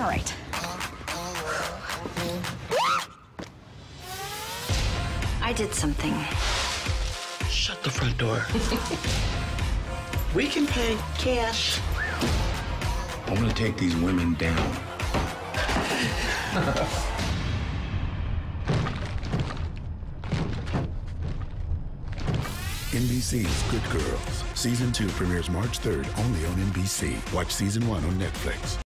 All right. I did something. Shut the front door. we can pay cash. I'm gonna take these women down. NBC's Good Girls. Season 2 premieres March 3rd only on NBC. Watch Season 1 on Netflix.